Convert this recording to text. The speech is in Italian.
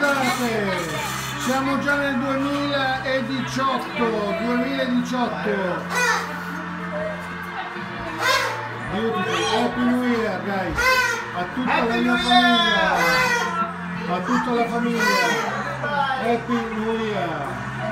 scusate, siamo già nel 2018, 2018. Beautiful, Happy New Year, guys! A tutta Happy la mia famiglia! A tutta la famiglia! Happy New Year!